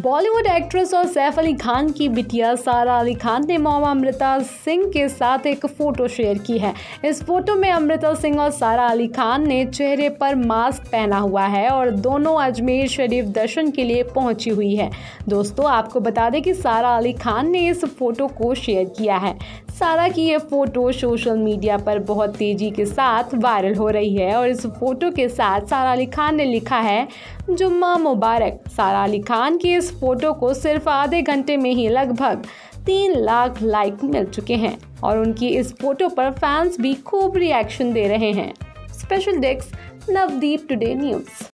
Bollywood actress और सैफ अली खान की बिटिया सारा अली खान ने मोम अमृता सिंह के साथ एक फ़ोटो शेयर की है। इस फ़ोटो में अमृता सिंह और सारा अली खान ने चेहरे पर मास्क पहना हुआ है और दोनों अजमेर शरीफ दर्शन के लिए पहुँची हुई है। दोस्तों, आपको बता दें कि सारा अली खान ने इस फ़ोटो को शेयर किया है। सारा की ये फ़ोटो सोशल मीडिया पर बहुत तेज़ी के साथ वायरल हो रही है और इस फ़ोटो के साथ सारा अली खान ने लिखा है, जुम्मा मुबारक। सारा अली खान की इस फ़ोटो को सिर्फ़ आधे घंटे में ही लगभग तीन लाख लाइक मिल चुके हैं और उनकी इस फ़ोटो पर फैंस भी खूब रिएक्शन दे रहे हैं। Special desk, Navdeep today news.